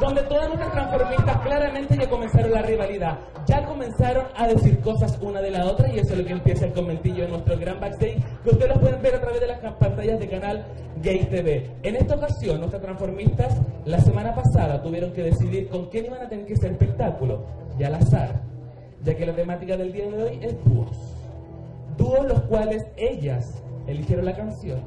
donde todas nuestras transformistas claramente ya comenzaron la rivalidad. Ya comenzaron a decir cosas una de la otra y eso es lo que empieza el comentillo de nuestro gran backstage que ustedes lo pueden ver a través de las pantallas de canal Gay TV. En esta ocasión, nuestras transformistas la semana pasada tuvieron que decidir con quién iban a tener que hacer espectáculo y al azar, ya que la temática del día de hoy es dúos. Dúos los cuales ellas eligieron la canción,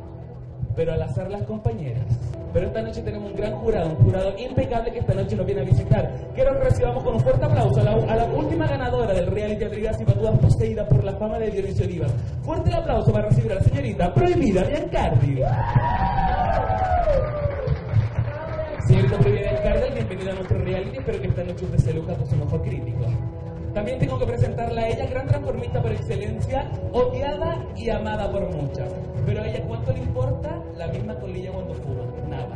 pero al azar las compañeras. Pero esta noche tenemos un gran jurado, un jurado impecable que esta noche nos viene a visitar. Quiero que recibamos con un fuerte aplauso a la, a la última ganadora del reality Atridas y Patudas poseída por la fama de Dionisio Divas. Fuerte el aplauso para recibir a la señorita Prohibida Biancardi. Señorita Prohibida Biancardi, bienvenida a nuestro reality. Espero que esta noche usted se luja con su ojo crítico. También tengo que presentarla a ella, gran transformista por excelencia, odiada y amada por muchas. Pero a ella, ¿cuánto le importa? La misma colilla cuando fuma. Nada.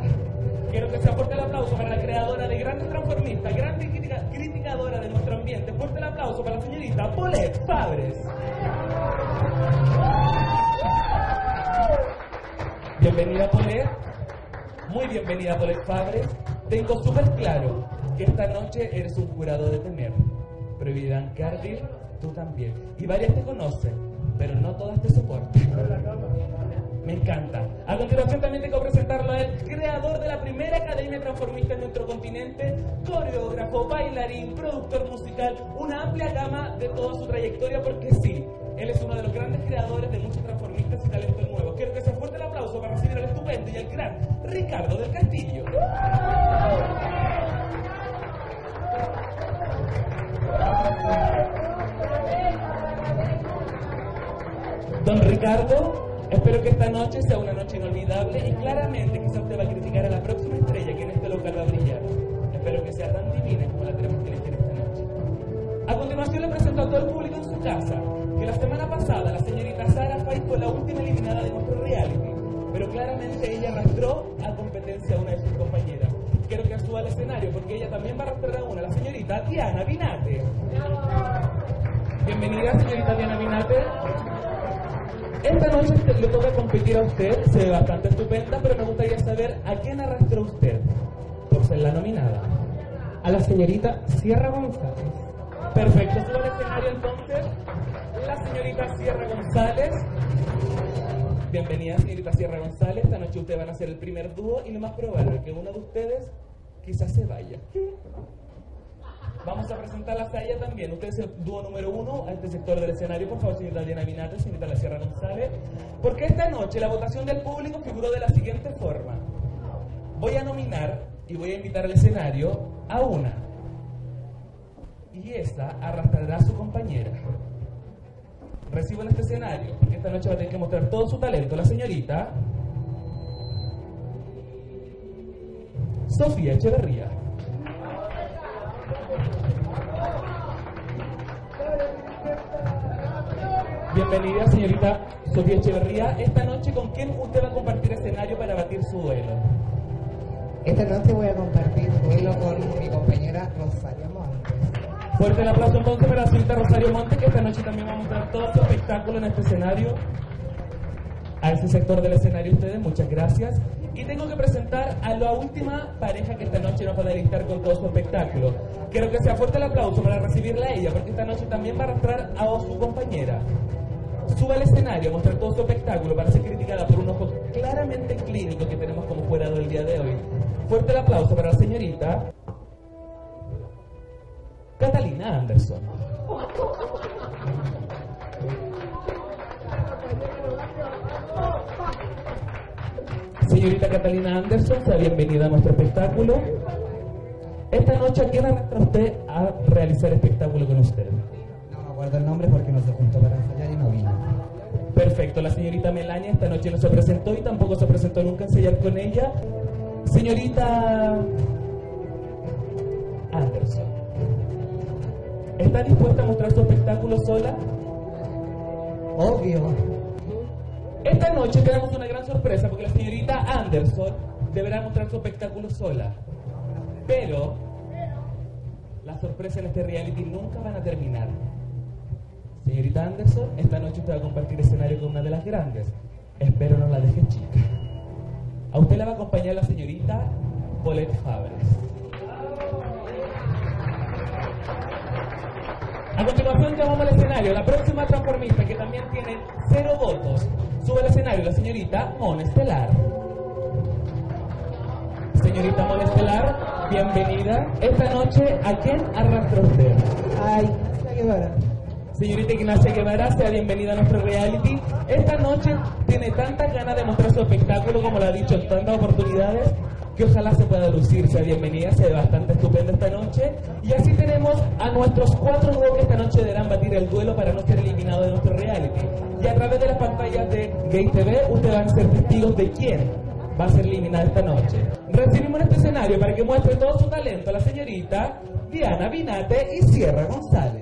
Quiero que se aporte el aplauso para la creadora de grandes transformistas, gran critica- criticadora de nuestro ambiente. Fuerte el aplauso para la señorita Paulette Fabres. Bienvenida Paulette. Muy bienvenida Paulette Fabres. Tengo súper claro que esta noche eres un jurado de temer. Prohibidan Cardi, tú también. Y varias te conocen, pero no todas te soportan. Me encanta. A continuación también tengo que presentarlo a él, creador de la primera academia transformista en nuestro continente, coreógrafo, bailarín, productor musical, una amplia gama de toda su trayectoria, porque sí, él es uno de los grandes creadores de muchos transformistas y talentos nuevos. Quiero que se fuerte el aplauso para recibir al estupendo y al gran Ricardo del Castillo. Don Ricardo, espero que esta noche sea una noche inolvidable y claramente quizá usted va a criticar a la próxima estrella que en este local va a brillar. Espero que sea tan divina como la tenemos que elegir esta noche. A continuación le presento a todo el público en su casa que la semana pasada la señorita Sara Fay fue la última eliminada de nuestro reality, pero claramente ella arrastró a competencia a una de sus compañeras. Quiero que suba al escenario porque ella también va a arrastrar a una, la señorita Diana Binate. Bienvenida, señorita Diana Binate. Esta noche le toca competir a usted, se ve bastante estupenda, pero me gustaría saber a quién arrastró usted por ser la nominada. a la señorita Sierra González. Perfecto, sube al escenario entonces la señorita Sierra González. Bienvenida, señorita Sierra González. Esta noche ustedes van a ser el primer dúo y lo más probable es que uno de ustedes quizás se vaya. Vamos a presentarlas a ella también. Usted es el dúo número uno a este sector del escenario. Por favor, señorita Diana Binate, señorita La Sierra González. Porque esta noche la votación del público figuró de la siguiente forma. Voy a nominar y voy a invitar al escenario a una. Y esa arrastrará a su compañera. Recibo en este escenario, porque esta noche va a tener que mostrar todo su talento, la señorita Sofía Echeverría. Bienvenida, señorita Sofía Echeverría. Esta noche, ¿con quién usted va a compartir escenario para batir su duelo? Esta noche voy a compartir vuelo con mi compañera Rosario Montes. Fuerte el aplauso entonces para la señorita Rosario Monte, que esta noche también va a mostrar todo su espectáculo en este escenario. A ese sector del escenario ustedes, muchas gracias. Y tengo que presentar a la última pareja que esta noche nos va a deleitar con todo su espectáculo. Quiero que sea fuerte el aplauso para recibirla a ella, porque esta noche también va a arrastrar a su compañera. Suba al escenario a mostrar todo su espectáculo para ser criticada por un ojo claramente clínico que tenemos como jurado el día de hoy. Fuerte el aplauso para la señorita Catalina Anderson. Señorita Catalina Anderson, sea bienvenida a nuestro espectáculo. Esta noche, ¿a arrastra usted a realizar espectáculo con usted? El nombre porque no se juntó para ensayar y no vino. Perfecto, la señorita Melania esta noche no se presentó y tampoco se presentó nunca a ensayar con ella. Señorita Anderson, ¿está dispuesta a mostrar su espectáculo sola? Obvio. Esta noche tenemos una gran sorpresa porque la señorita Anderson deberá mostrar su espectáculo sola. Pero las sorpresas en este reality nunca van a terminar. Señorita Anderson, esta noche usted va a compartir escenario con una de las grandes. Espero no la deje chica. A usted la va a acompañar la señorita Paulette Fabres. A continuación llamamos al escenario la próxima transformista que también tiene cero votos. Sube al escenario la señorita Mon Estelar. Señorita Mon Estelar, bienvenida. Esta noche, ¿a quién arrastra usted? Ay, Ignacia Guevara. Señorita Ignacia Guevara, sea bienvenida a nuestro reality. Esta noche tiene tantas ganas de mostrar su espectáculo, como lo ha dicho en tantas oportunidades, que ojalá se pueda lucir. Sea bienvenida, se ve bastante estupenda esta noche. Y así tenemos a nuestros cuatro nuevos que esta noche deberán batir el duelo para no ser eliminados de nuestro reality. Y a través de las pantallas de Gay TV, ustedes van a ser testigos de quién va a ser eliminada esta noche. Recibimos en este escenario para que muestre todo su talento a la señorita Diana Binate y Sierra González.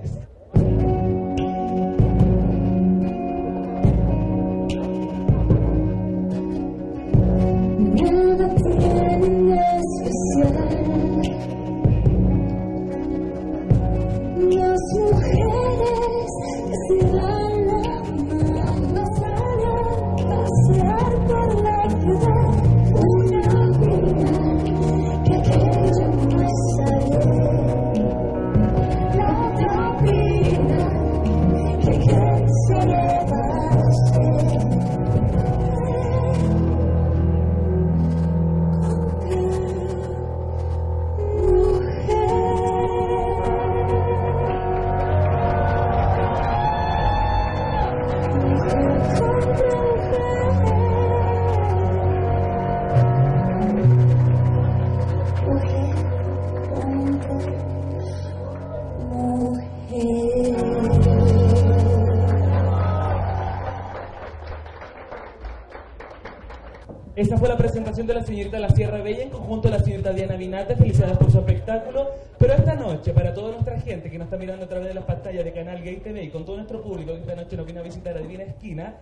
Esa fue la presentación de la señorita La Sierra Bella en conjunto a la señorita Diana Binate. Felicidades por su espectáculo. Pero esta noche, para toda nuestra gente que nos está mirando a través de las pantallas de Canal Gay TV y con todo nuestro público que esta noche nos viene a visitar a Divina Esquina,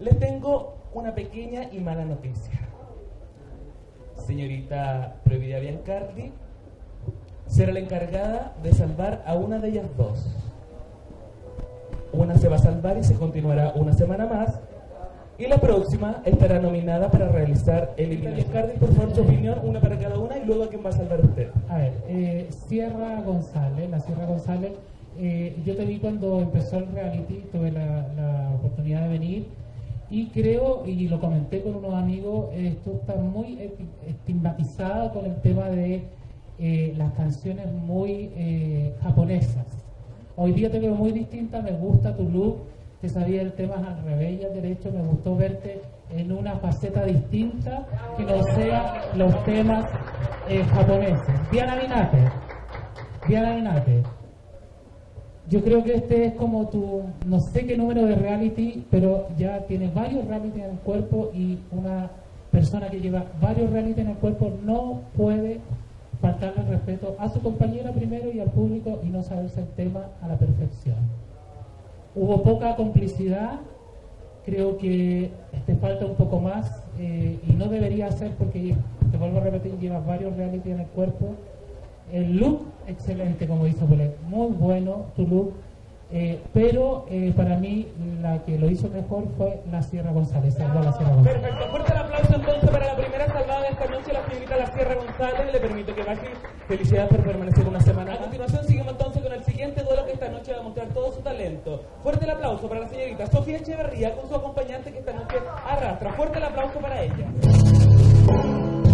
les tengo una pequeña y mala noticia. Señorita Prohibida Biancardi será la encargada de salvar a una de ellas dos. Una se va a salvar y se continuará una semana más. Y la próxima estará nominada para realizar el eliminación. Cardi, por favor, su opinión, una para cada una y luego a quién va a salvar usted. A ver, eh, Sierra González, la Sierra González, eh, yo te vi cuando empezó el reality, tuve la, la oportunidad de venir y creo, y lo comenté con unos amigos, eh, tú estás muy esti- estigmatizada con el tema de eh, las canciones muy eh, japonesas. Hoy día te veo muy distinta, me gusta tu look, te sabía el tema al revés y derecho, me gustó verte en una faceta distinta que no sea los temas eh, japoneses. Diana Minate, Diana Minate, yo creo que este es como tu, no sé qué número de reality, pero ya tienes varios reality en el cuerpo y una persona que lleva varios reality en el cuerpo no puede faltarle respeto a su compañera primero y al público y no saberse el tema a la perfección. Hubo poca complicidad, creo que te falta un poco más eh, y no debería ser porque, te vuelvo a repetir, llevas varios reality en el cuerpo. El look, excelente, como dice Polet, muy bueno tu look, eh, pero eh, para mí la que lo hizo mejor fue la Sierra González, salvó la Sierra González. Perfecto, fuerte el aplauso entonces para la primera salvada de esta noche, la señorita La Sierra González. Le permito que baje. Felicidades por permanecer una semana. A continuación, seguimos entonces con el siguiente duelo que esta noche va a mostrar todo su talento. Fuerte el aplauso para la señorita Sofía Echeverría con su acompañante que esta noche arrastra. Fuerte el aplauso para ella.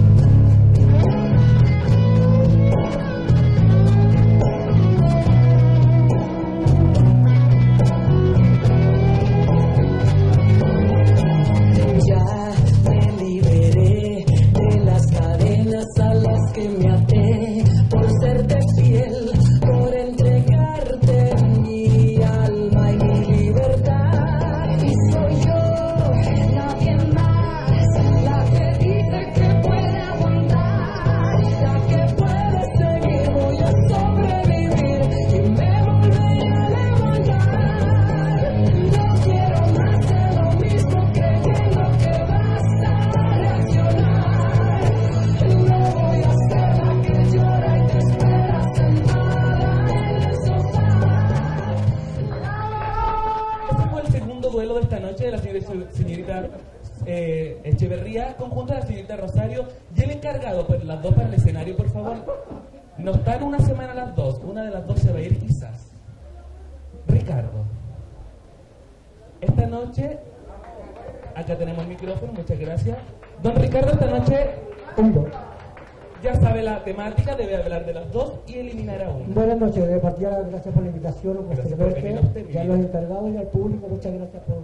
Temática, debe hablar de las dos y eliminar a uno. Buenas noches, de partida gracias por la invitación, venir a usted, ya los encargados y al público, muchas gracias por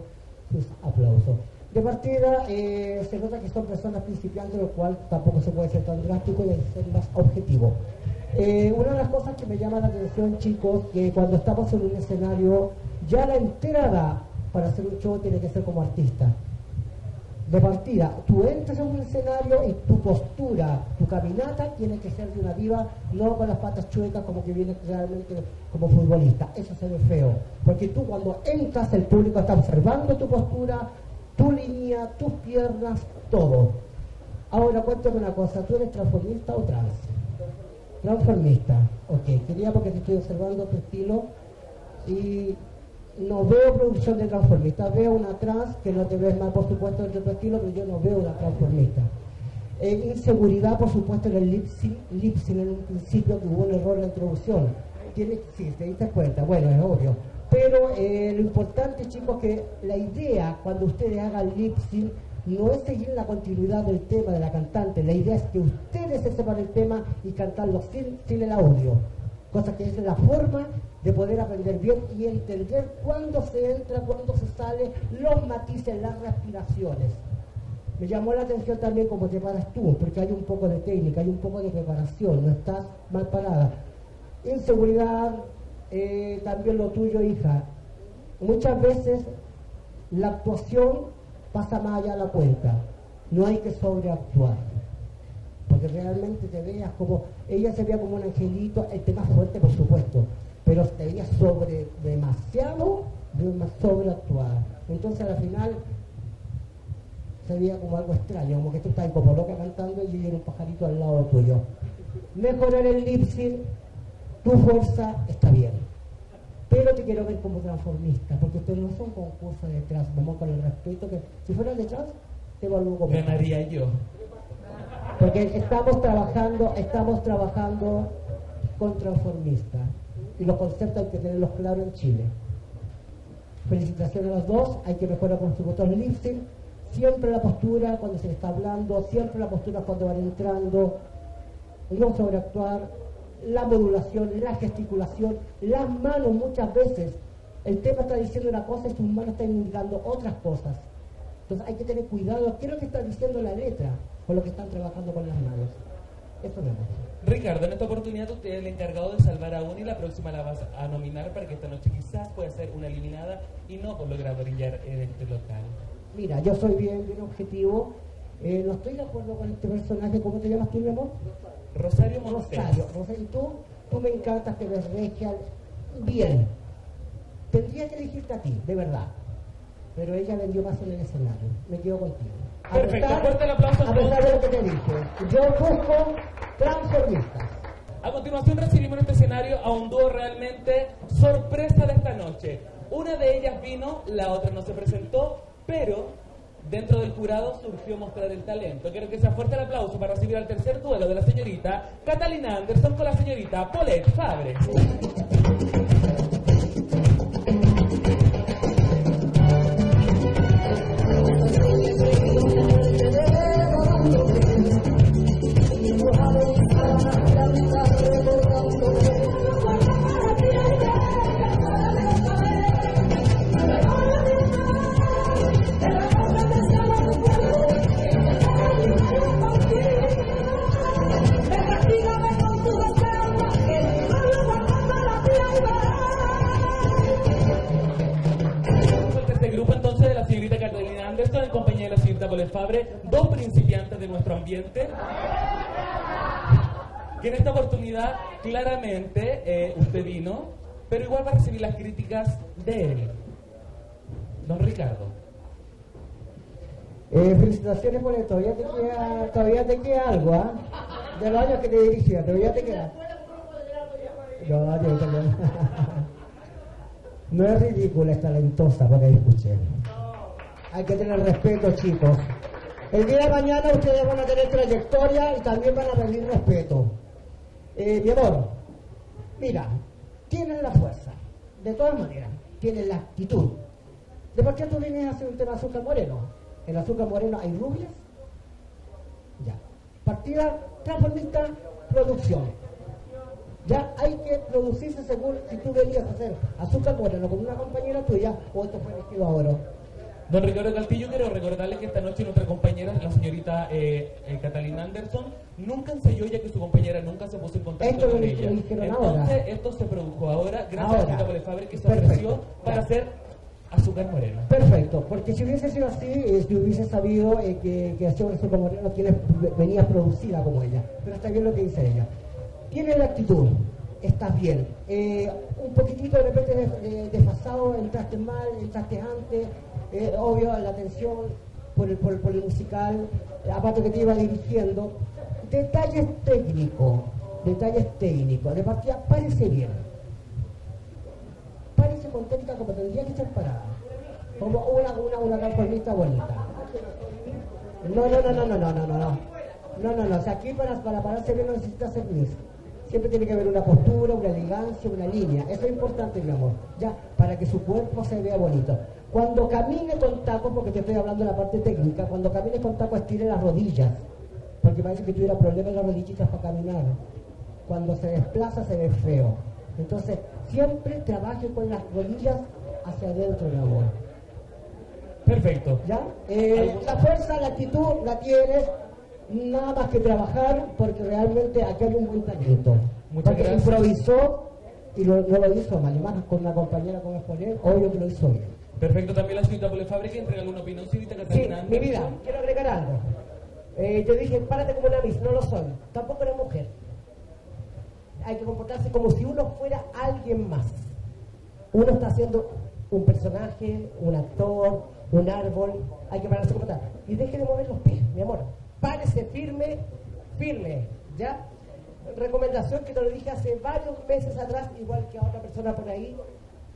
sus aplausos. De partida, eh, se nota que son personas principiantes, lo cual tampoco se puede ser tan drástico y hay que ser más objetivo. Eh, una de las cosas que me llama la atención, chicos, que cuando estamos en un escenario, ya la entrada para hacer un show tiene que ser como artista de partida, tú entras en un escenario y tu postura, tu caminata tiene que ser de una diva, no con las patas chuecas como que viene realmente como futbolista. Eso se ve feo. Porque tú cuando entras, el público está observando tu postura, tu línea, tus piernas, todo. Ahora cuéntame una cosa, ¿tú eres transformista o trans? Transformista, ok. Quería porque te estoy observando tu estilo y no veo producción de transformista, veo una trans que no te ves mal por supuesto en tu estilo, pero yo no veo una transformista. En inseguridad, por supuesto, en el lip sync, lip sync en un principio que hubo un error en la introducción. Tiene, sí, te diste cuenta, bueno, es obvio. Pero eh, lo importante, chicos, que la idea cuando ustedes hagan lip sync no es seguir la continuidad del tema de la cantante, la idea es que ustedes se sepan el tema y cantarlo sin, sin el audio cosa que es la forma de poder aprender bien y entender cuándo se entra, cuándo se sale, los matices, las respiraciones. Me llamó la atención también cómo te paras tú, porque hay un poco de técnica, hay un poco de preparación, no estás mal parada. Inseguridad, eh, también lo tuyo, hija. Muchas veces la actuación pasa más allá de la cuenta, no hay que sobreactuar porque realmente te veas como, ella se veía como un angelito, el tema fuerte por supuesto, pero te veía sobre, demasiado, sobreactuada. Entonces al final se veía como algo extraño, como que tú estás como loca cantando y viene un pajarito al lado tuyo. Mejorar el lip tu fuerza está bien. Pero te quiero ver como transformista, porque esto no son concursos de trans, vamos con el respeto que si fuera de trans, te evalúo como. Ganaría yo. Porque estamos trabajando, estamos trabajando con transformistas. Y los conceptos hay que tenerlos claros en Chile. Felicitaciones a los dos, hay que mejorar con su botón lip sync. Siempre la postura cuando se le está hablando, siempre la postura cuando van entrando, no sobreactuar, la modulación, la gesticulación, las manos muchas veces. El tema está diciendo una cosa y sus manos están indicando otras cosas. Entonces hay que tener cuidado. ¿Qué es lo que está diciendo la letra con lo que están trabajando con las manos? Gusta. Ricardo, en esta oportunidad usted es el encargado de salvar a una y la próxima la vas a nominar para que esta noche quizás pueda ser una eliminada y no lograr brillar en este local. Mira, yo soy bien, bien objetivo. Eh, no estoy de acuerdo con este personaje. ¿Cómo te llamas tú, mi amor? Rosario Montes. Rosario. Rosario, y tú, tú me encantas que ves regia. Bien. Tendría que elegirte a ti, de verdad. Pero ella vendió más en el escenario. Me quedo contigo. Perfecto, fuerte el aplauso A pesar de lo que te dije. Yo busco transformistas. A continuación recibimos en este escenario a un dúo realmente sorpresa de esta noche. Una de ellas vino, la otra no se presentó, pero dentro del jurado surgió mostrar el talento. Quiero que sea fuerte el aplauso para recibir al tercer duelo de la señorita Catalina Anderson con la señorita Paulette Fabre. De la señorita Paulette Fabre, dos principiantes de nuestro ambiente. Que en esta oportunidad claramente eh, usted vino, pero igual va a recibir las críticas de él. Don Ricardo. Eh, felicitaciones por. Todavía te queda, todavía te algo, ¿ah? De los años que te dirigía, todavía te queda. No. No es ridícula, es talentosa, porque escuché. Hay que tener respeto, chicos. El día de mañana ustedes van a tener trayectoria y también van a pedir respeto. Eh, mi amor, mira, tienes la fuerza, de todas maneras, tienes la actitud. ¿De por qué tú vienes a hacer un tema azúcar moreno? En azúcar moreno hay rubias. Ya. Partida transformista, producción. Ya hay que producirse según si tú a hacer azúcar moreno con una compañera tuya o esto fue elegido a oro. Don Ricardo Castillo, quiero recordarle que esta noche nuestra compañera, la señorita eh, eh, Catalina Anderson, nunca ensayó ya que su compañera nunca se puso en contacto Esto con ella. Entonces, ahora. esto se produjo ahora, gracias Ahora. a Rita Polefabre que se Perfecto. ofreció para hacer azúcar moreno. Perfecto, porque si hubiese sido así, eh, si hubiese sabido eh, que, que hacía como moreno quien venía producida como ella. Pero está bien lo que dice ella. Tiene la actitud, estás bien. Un poquitito de repente de- de- desfasado, entraste mal, entraste antes, eh, obvio, la atención por el, por, por el musical, aparte que te iba dirigiendo. Detalles técnicos, detalles técnicos. De partida, parece bien. Parece con técnica como tendría que estar parada. Como una, una, una transformista bonita. No, no, no, no, no, no, no, no. No, no, no. O sea, aquí para, para pararse bien no necesita hacer. Siempre tiene que haber una postura, una elegancia, una línea. Eso es importante, mi amor. Ya, para que su cuerpo se vea bonito. Cuando camine con tacos, porque te estoy hablando de la parte técnica, cuando camine con tacos estire las rodillas. Porque parece que tuviera problemas en las rodillitas para caminar. Cuando se desplaza se ve feo. Entonces, siempre trabaje con las rodillas hacia adentro, mi amor. Perfecto. ¿Ya? Eh, la fuerza, la actitud la tienes, nada más que trabajar, porque realmente aquí hay un buen talento. Muchas porque gracias. improvisó y lo- no lo hizo mal, y más con una compañera como exponer, obvio que lo hizo bien. Perfecto, también la señorita Polefabre que entrega alguna opinión, señorita Sí, mi vida, quiero agregar algo. Eh, yo dije, párate como una miss, no lo soy. Tampoco eres mujer. Hay que comportarse como si uno fuera alguien más. Uno está haciendo un personaje, un actor, un árbol. Hay que pararse como tal. Y deje de mover los pies, mi amor. Párese firme, firme. ¿Ya? Recomendación que te lo dije hace varios meses atrás, igual que a otra persona por ahí.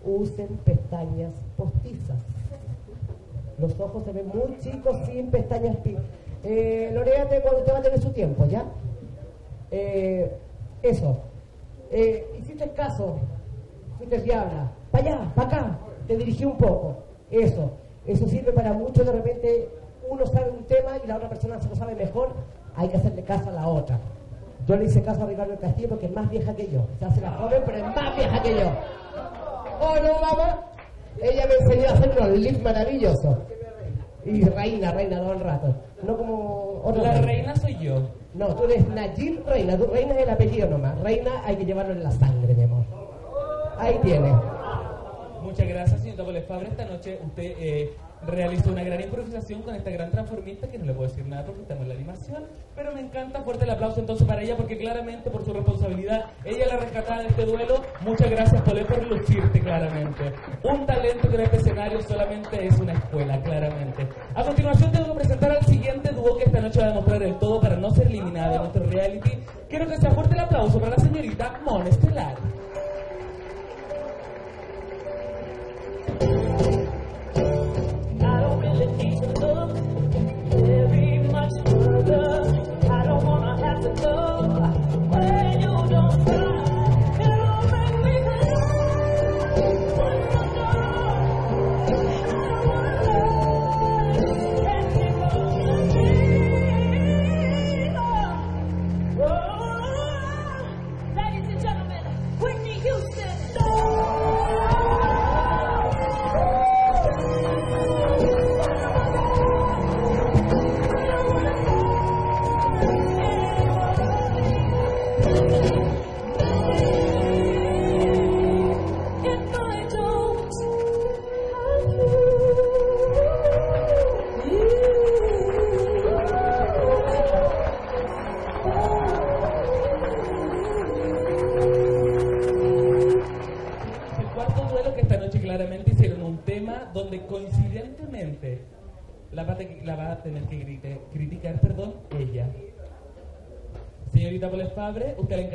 Usen pestañas postizas. Los ojos se ven muy chicos sin pestañas. Eh, Lorea te, te va a tener su tiempo, ¿ya? Eh, eso. Eh, hiciste caso. Fuiste diabla. Para allá, para acá. Te dirigí un poco. Eso. Eso sirve para mucho. De repente uno sabe un tema y la otra persona se lo sabe mejor. Hay que hacerle caso a la otra. Yo le hice caso a Ricardo Castillo porque es más vieja que yo. Se hace la joven, pero es más vieja que yo. Oh, no, mamá. Ella me enseñó a hacer unos lips maravillosos. Y reina, reina, todo el rato. No como otra La reina soy yo. No, tú eres Najib Reina. Tu reina es el apellido nomás. Reina hay que llevarlo en la sangre, mi amor. Ahí tiene. Muchas gracias, señorita Polefabre. Esta noche usted eh, realizó una gran improvisación con esta gran transformista que no le puedo decir nada porque estamos en la animación. Pero me encanta. Fuerte el aplauso entonces para ella porque claramente por su responsabilidad, ella la rescatada de este duelo. Muchas gracias, Pole, por lucirte claramente. Un talento que en este escenario solamente es una escuela, claramente. A continuación tengo que presentar al siguiente dúo que esta noche va a demostrar el todo para no ser eliminada de nuestro reality. Quiero que sea fuerte el aplauso para la señorita Mon Estelar.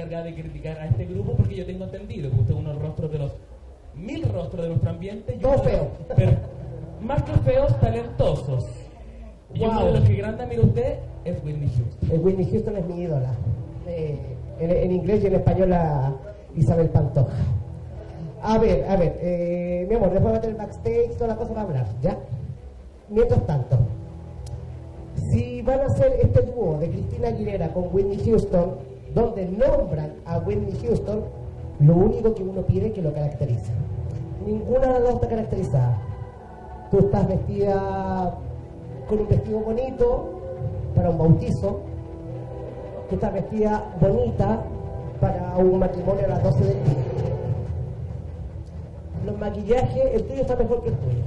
Encargada de criticar a este grupo porque yo tengo entendido que usted es uno de los rostros de los mil rostros de nuestro ambiente. y Dos uno de los- feos. per- Más que feos, talentosos. Y uno Wow. de los que grande mira usted es Whitney Houston. Eh, Whitney Houston es mi ídola. Eh, en, en inglés y en español a Isabel Pantoja. A ver, a ver, eh, mi amor, después va a tener backstage, toda la cosa para hablar, ¿ya? Mientras tanto, si van a hacer este dúo de Cristina Aguilera con Whitney Houston, donde nombran a Whitney Houston, lo único que uno pide que lo caracterice. Ninguna de las dos está caracterizada. Tú estás vestida con un vestido bonito para un bautizo, tú estás vestida bonita para un matrimonio a las 12 del día. Los maquillajes, el tuyo está mejor que el tuyo.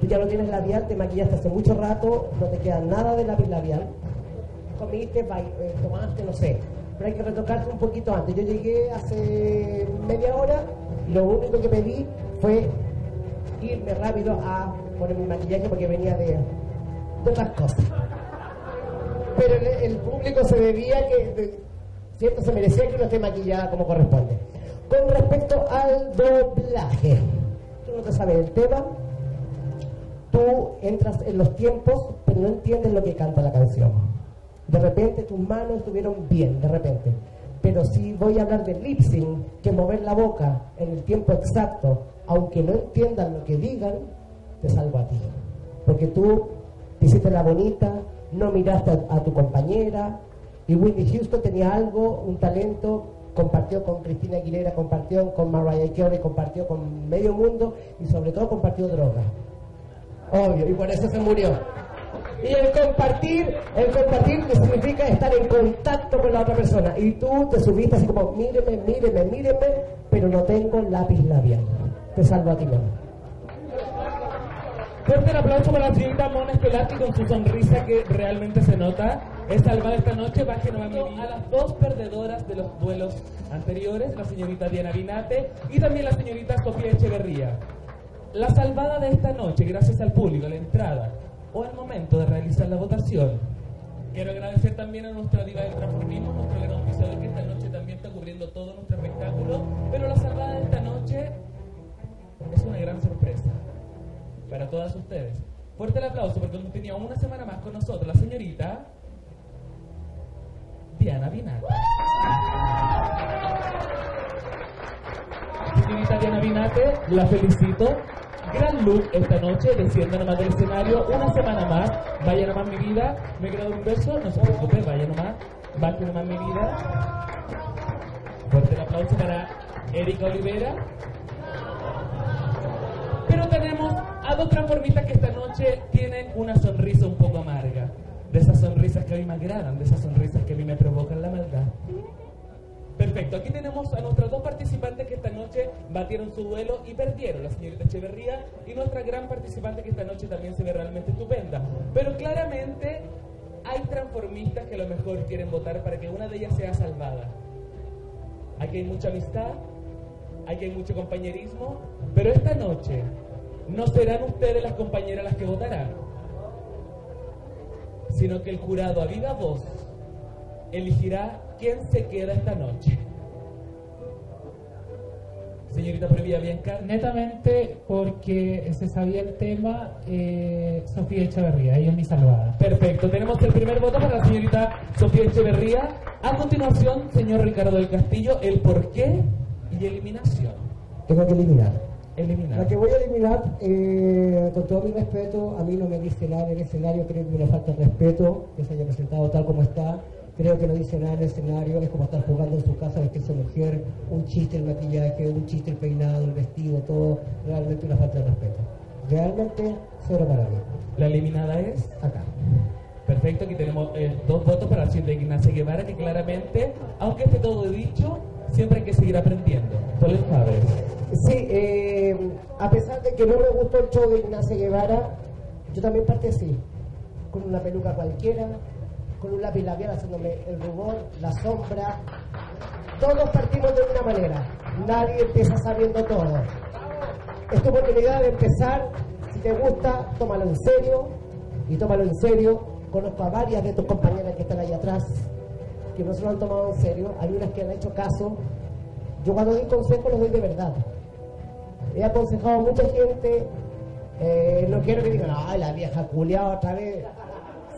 Tú ya no tienes labial, te maquillaste hace mucho rato, no te queda nada de lápiz labial. Comiste, eh, tomaste, no sé. Pero hay que retocarte un poquito antes. Yo llegué hace media hora lo único que pedí fue irme rápido a poner mi maquillaje porque venía de, otras cosas. Pero el, público se debía que, de- cierto, se merecía que esté maquillada como corresponde. Con respecto al doblaje, tú no te sabes el tema, tú entras en los tiempos, pero no entiendes lo que canta la canción. De repente tus manos estuvieron bien, de repente. Pero si voy a hablar de lip que mover la boca en el tiempo exacto, aunque no entiendan lo que digan, te salvo a ti. Porque tú te hiciste la bonita, no miraste a, a tu compañera, y Whitney Houston tenía algo, un talento, compartió con Cristina Aguilera, compartió con Mariah Carey, compartió con medio mundo y sobre todo compartió droga. Obvio, y por eso se murió. Y el compartir, el compartir que significa estar en contacto con la otra persona. Y tú te subiste así como, míreme, míreme, míreme, pero no tengo lápiz labial. Te salvo a ti, mamá. Fuerte el aplauso para la señorita Mona Escolati con su sonrisa que realmente se nota. Es salvada esta noche, vida. A las dos perdedoras de los duelos anteriores, la señorita Diana Binate y también la señorita Sofía Echeverría. La salvada de esta noche, gracias al público, a la entrada o al momento de realizar la votación. Quiero agradecer también a nuestra diva del transformismo, nuestro gran oficiador que esta noche también está cubriendo todo nuestro espectáculo. Pero la salvada de esta noche es una gran sorpresa para todas ustedes. Fuerte el aplauso porque tenido una semana más con nosotros la señorita Diana Binate. Señorita Diana Binate, la felicito. Gran look esta noche, descienda nomás del escenario, una semana más. Vaya nomás mi vida, me queda un beso, no se preocupe, vaya nomás, baje nomás mi vida. Fuerte el aplauso para Erika Olivera. Pero tenemos a dos transformistas que esta noche tienen una sonrisa un poco amarga. De esas sonrisas que a mí me agradan, de esas sonrisas que a mí me provocan la maldad. Perfecto, aquí tenemos a nuestras dos participantes que esta noche batieron su duelo y perdieron, la señorita Echeverría y nuestra gran participante que esta noche también se ve realmente estupenda. Pero claramente hay transformistas que a lo mejor quieren votar para que una de ellas sea salvada. Aquí hay mucha amistad, aquí hay mucho compañerismo, pero esta noche no serán ustedes las compañeras las que votarán, sino que el jurado a viva voz elegirá quién se queda esta noche. Señorita Previa Bianca, Netamente porque se sabía el tema, eh, Sofía Echeverría, ella es mi salvada. perfecto. Tenemos el primer voto para la señorita Sofía Echeverría. A continuación, señor Ricardo del Castillo, el porqué y eliminación. Tengo que eliminar. Eliminar. La que voy a eliminar, eh, con todo mi respeto, a mí no me dice nada en el escenario, creo que me falta de respeto que se haya presentado tal como está. Creo que no dice nada en el escenario, es como estar jugando en su casa, vestirse mujer, un chiste el maquillaje, un chiste el peinado, el vestido, todo, realmente una falta de respeto. Realmente, cero para mí. La eliminada es Acá. Perfecto, aquí tenemos eh, dos votos para señorita Ignacia Guevara, que claramente, aunque esté todo dicho, siempre hay que seguir aprendiendo. Paul Faber. Sí, eh, a pesar de que no me gustó el show de Ignacia Guevara, yo también partí así, con una peluca cualquiera, con un lápiz labial haciéndome el rubor, la sombra. Todos partimos de una manera, nadie empieza sabiendo todo. Es tu oportunidad de empezar, si te gusta, tómalo en serio, y tómalo en serio. Conozco a varias de tus compañeras que están ahí atrás, que no se lo han tomado en serio, hay unas que han hecho caso. Yo cuando doy consejos los doy de verdad. He aconsejado a mucha gente Eh, no quiero que digan, ay, la vieja culiada otra vez.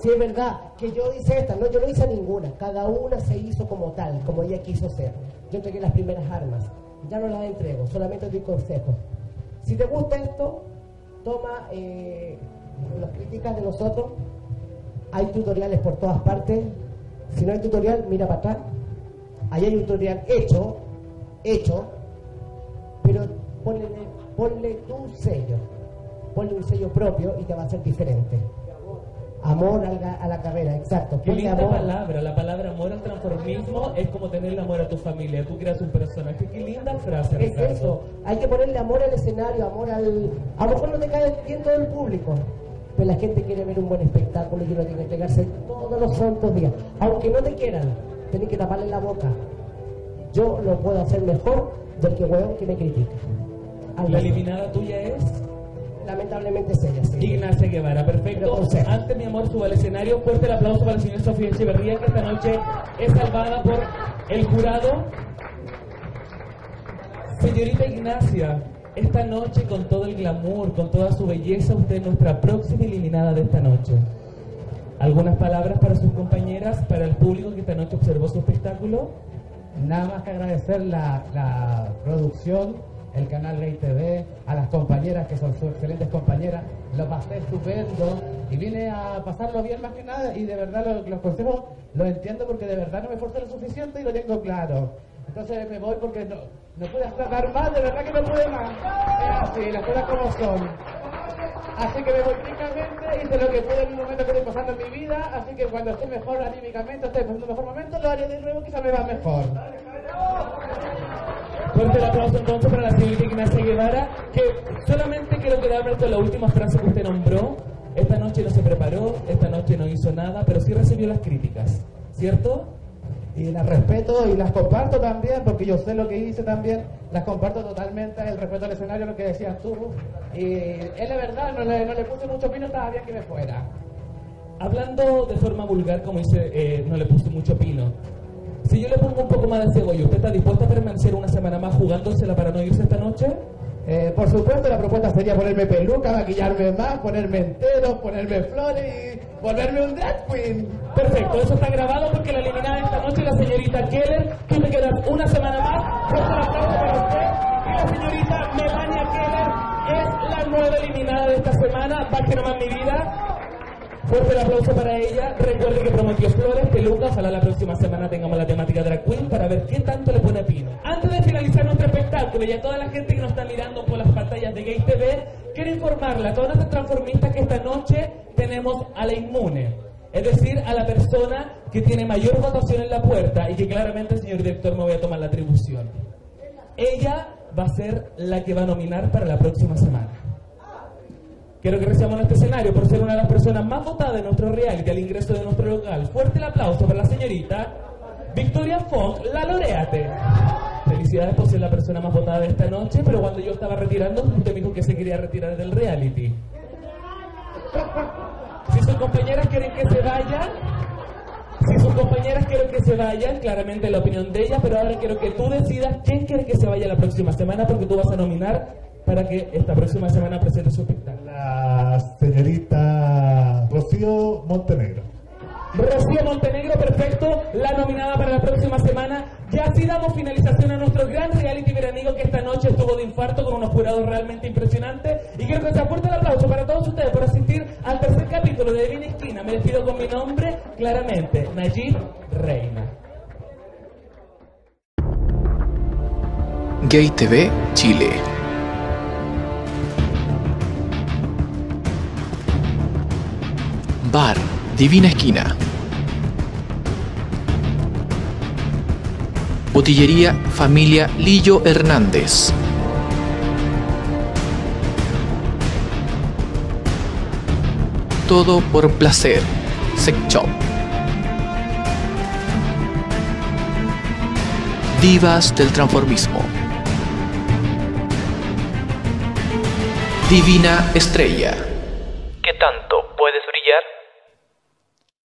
Sí, es verdad que yo hice esta, no, yo no hice ninguna. Cada una se hizo como tal, como ella quiso ser. Yo entregué las primeras armas. Ya no las entrego, solamente doy consejos. Si te gusta esto, toma eh, las críticas de nosotros. Hay tutoriales por todas partes. Si no hay tutorial, mira para atrás. Ahí hay un tutorial hecho, hecho, pero ponle, ponle tu sello. Ponle un sello propio y te va a ser diferente. Amor a la, a la carrera, exacto. Qué linda amor. palabra, la palabra amor al transformismo es como tenerle amor a tu familia, tú creas un personaje, qué linda frase, Es Ricardo. eso, hay que ponerle amor al escenario, amor al... A lo mejor no te cae bien todo el público, pero la gente quiere ver un buen espectáculo y uno tiene que entregarse todos los santos días. Aunque no te quieran, tenés que taparle la boca. Yo lo puedo hacer mejor del que hueón que me critica. La eliminada tuya es Lamentablemente es ella, sí. Ignacia Guevara, perfecto. Antes, mi amor, suba al escenario. Fuerte el aplauso para la señora Sofía Echeverría, que esta noche es salvada por el jurado. Señorita Ignacia, esta noche con todo el glamour, con toda su belleza, usted es nuestra próxima eliminada de esta noche. ¿Algunas palabras para sus compañeras, para el público que esta noche observó su espectáculo? Nada más que agradecer la, la producción, el canal Rey TV, a las compañeras que son sus excelentes compañeras. Lo pasé estupendo y vine a pasarlo bien más que nada y de verdad lo- los consejos los entiendo porque de verdad no me esforcé lo suficiente y lo tengo claro. Entonces me voy porque no, no pude tratar más, de verdad que no pude más. Es así, las cosas como son. Así que me voy ricamente, hice lo que pude en un momento que estoy pasando en mi vida, así que cuando esté mejor anímicamente, esté pasando un mejor momento, lo haré de nuevo, quizá me va mejor. Fuerte el aplauso entonces para la señorita Ignacia Guevara, que solamente quiero quedarme con la última frase que usted nombró. Esta noche no se preparó, esta noche no hizo nada, pero sí recibió las críticas, ¿cierto? Y las respeto y las comparto también, porque yo sé lo que hice también, las comparto totalmente, el respeto al escenario, lo que decías tú. Y es la verdad, no le, no le puse mucho pino, estaba bien que me fuera. Hablando de forma vulgar, como dice, eh, no le puse mucho pino. Si yo le pongo un poco más de cebolla, ¿usted está dispuesta a permanecer una semana más jugándosela para no irse esta noche? Eh, por supuesto, la propuesta sería ponerme peluca, maquillarme más, ponerme entero, ponerme flores y volverme un drag queen. Perfecto, eso está grabado porque la eliminada esta noche es la señorita Keller. Tú te quedas una semana más. Fuerte el aplauso para usted. Y la señorita Melania Keller es la nueva eliminada de esta semana. Que nomás mi vida. Fuerte el aplauso para ella. Recuerde que prometió flores, pelucas. Ojalá la próxima semana tengamos la temática drag queen para ver qué tanto le pone pino. Antes de finalizar nuestro espectáculo y a toda la gente que nos está mirando por las pantallas de Gay TV, quiero informarle a todas nuestras transformistas que esta noche tenemos a la inmune. Es decir, a la persona que tiene mayor votación en la puerta y que claramente, señor director, me voy a tomar la atribución. Ella va a ser la que va a nominar para la próxima semana. Quiero que recibamos este escenario por ser una de las personas más votadas de nuestro reality al ingreso de nuestro local. Fuerte el aplauso para la señorita Victoria Font, la laureate. Felicidades por ser la persona más votada de esta noche, pero cuando yo estaba retirando, usted me dijo que se quería retirar del reality. Si sus compañeras quieren que se vayan, si sus compañeras quieren que se vayan, claramente la opinión de ellas, pero ahora quiero que tú decidas quién quiere que se vaya la próxima semana, porque tú vas a nominar para que esta próxima semana presente su espectáculo. La señorita Rocío Montenegro. Rocío Montenegro, perfecto, la nominada para la próxima semana. Ya así damos finalización a nuestro gran reality veraniego que esta noche estuvo de infarto con unos jurados realmente impresionantes. Y quiero que se aporte el aplauso para todos ustedes por asistir al tercer capítulo de Divina Esquina. Me despido con mi nombre, claramente, Nayib Reina. Gay TV Chile. Bar Divina Esquina. Botillería Familia Lillo Hernández. Todo por placer. Sex. Divas del transformismo. Divina Estrella.